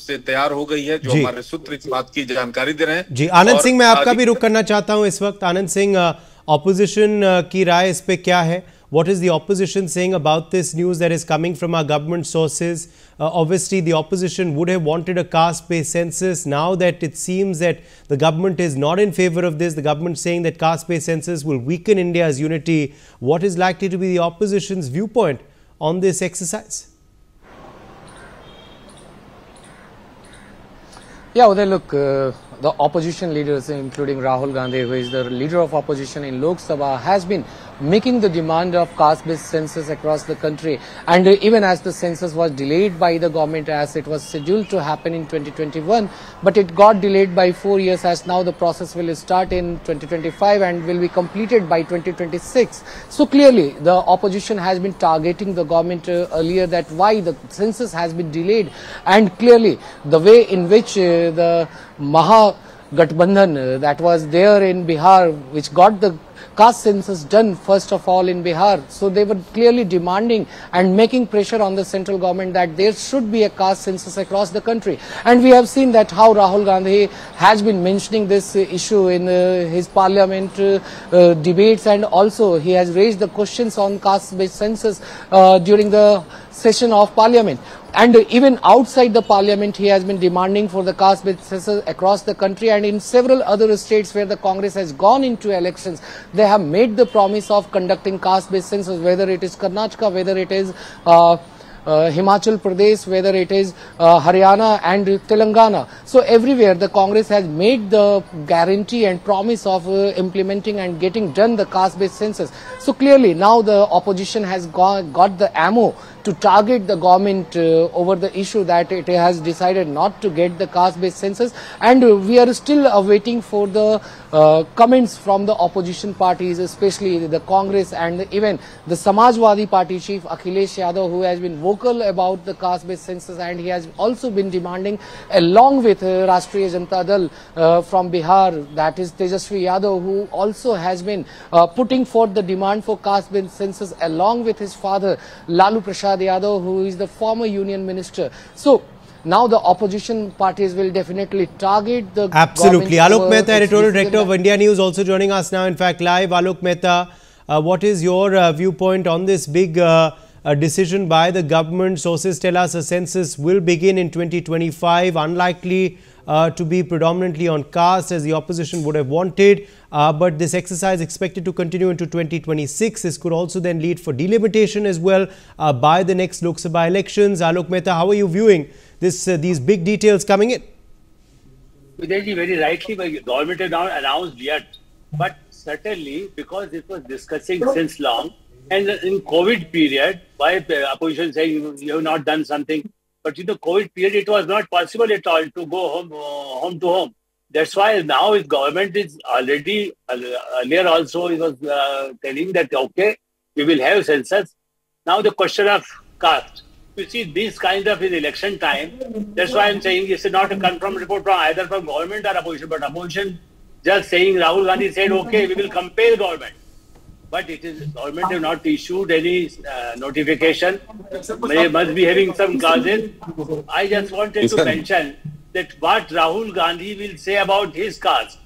से तैयार हो गई है जो हमारे सूत्र इस बात की जानकारी दे रहे हैं जी आनंद सिंह मैं आपका भी रुख करना चाहता हूँ इस वक्त आनंद सिंह ऑपोजिशन की राय इस पे क्या है what is the opposition saying about this news that is coming from our government sources Uh, obviously the opposition would have wanted a caste based census now that it seems that the government is not in favor of this the government saying that caste based census will weaken india's unity what is likely to be the opposition's viewpoint on this exercise Yeah, well, they look, uh, the opposition leaders, including Rahul Gandhi, who is the leader of opposition in Lok Sabha, has been making the demand of caste-based census across the country. And even as the census was delayed by the government as it was scheduled to happen in 2021, but it got delayed by four years as now the process will start in 2025 and will be completed by 2026. So clearly, the opposition has been targeting the government uh, earlier that why the census has been delayed and clearly the way in which uh, the Maha Gathbandhan uh, that was there in Bihar which got the caste census done first of all in Bihar. So they were clearly demanding and making pressure on the central government that there should be a caste census across the country. And we have seen that how Rahul Gandhi has been mentioning this issue in uh, his parliament uh, uh, debates and also he has raised the questions on caste based census uh, during the session of parliament. And even outside the parliament, he has been demanding for the caste census across the country and in several other states where the Congress has gone into elections, they have made the promise of conducting caste based census, whether it is Karnataka, whether it is uh, uh, Himachal Pradesh, whether it is uh, Haryana and Telangana. So everywhere the Congress has made the guarantee and promise of uh, implementing and getting done the caste-based census. So clearly now the opposition has got, got the ammo to target the government uh, over the issue that it has decided not to get the caste-based census. And uh, we are still awaiting for the uh, comments from the opposition parties, especially the Congress and even the Samajwadi Party chief Akhilesh Yadav, who has been vocal about the caste-based census, and he has also been demanding, along with uh, Rashtriya Janata Dal uh, from Bihar, that is Tejashwi Yadav, who also has been uh, putting forth the demand for caste-based census, along with his father Lalu Prasad Yadav, who is the former union minister. So. Now the opposition parties will definitely target the Absolutely. Alok Mehta, editorial director of India News, also joining us now. In fact, live. Alok Mehta, uh, what is your uh, viewpoint on this big uh, uh, decision by the government? Sources tell us a census will begin in 2025, unlikely uh, to be predominantly on caste as the opposition would have wanted. Uh, but this exercise expected to continue into 2026. This could also then lead for delimitation as well uh, by the next Lok Sabha elections. Alok Mehta, how are you viewing this? Uh, these big details coming in? Vijayji, very rightly, but government has not announced yet. But certainly, because it was discussing since long, and in COVID period, why opposition saying you have not done something? But in the COVID period, it was not possible at all to go home, uh, home to home. That's why now if government is already uh, earlier also it was uh, telling that okay, we will have census. Now the question of caste. You see, this kind of election time. That's why I'm saying it's not a confirmed report from either from government or opposition, but opposition just saying Rahul Gandhi said, okay, we will compel government. But it is government have not issued any uh, notification. They must be having some causes. I just wanted to mention that what Rahul Gandhi will say about his caste.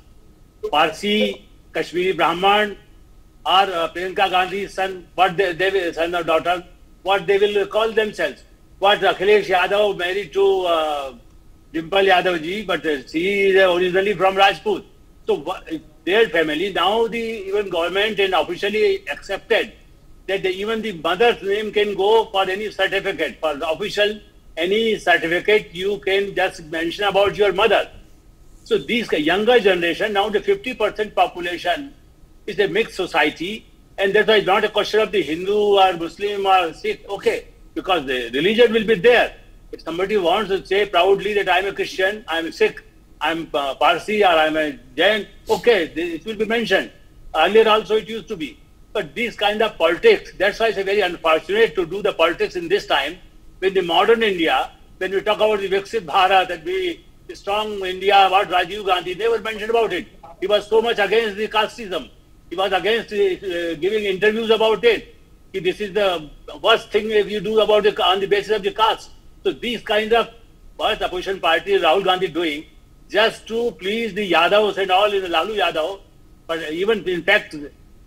Parsi, Kashmiri Brahman, or uh, Priyanka Gandhi's son, what they, they will, son or daughter, what they will call themselves. What Akhilesh Yadav married to uh, Dimple Yadav ji, but uh, she is originally from Rajput. So their family, now the even government and officially accepted that the, even the mother's name can go for any certificate. For the official, any certificate you can just mention about your mother. So these younger generation, now the 50% population is a mixed society, and that's why it's not a question of the Hindu or Muslim or Sikh. Okay, because the religion will be there. If somebody wants to say proudly that I'm a Christian, I'm a Sikh, I'm uh, Parsi, or I'm a Jain, okay, it will be mentioned. Earlier also it used to be. But these kind of politics, that's why it's very unfortunate to do the politics in this time when the modern India, when we talk about the Viksit Bharat, that we strong India, about Rajiv Gandhi, never mentioned about it. He was so much against the casteism. He was against uh, giving interviews about it. He, this is the worst thing if you do about the, on the basis of the caste. So these kind of first opposition party Rahul Gandhi doing just to please the Yadavs and all in the Lalu Yadav. But even in fact, uh,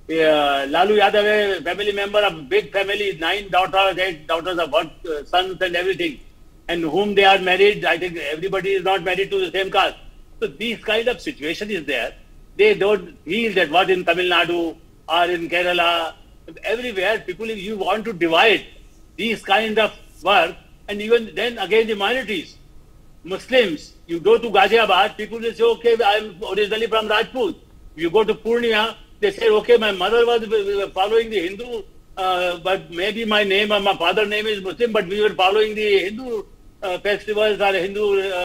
Lalu Yadav, a family member of big family, nine daughters, eight daughters of what, uh, sons and everything, and whom they are married. I think everybody is not married to the same caste. So these kind of situation is there. They don't feel that what in Tamil Nadu or in Kerala, everywhere people you want to divide these kind of work, and even then again the minorities. Muslims, you go to Ghaziabad, people will say, okay, I'm originally from Rajput. You go to Purnia, they say, okay, my mother was following the Hindu, uh, but maybe my name or my father name is Muslim, but we were following the Hindu uh, festivals or Hindu uh,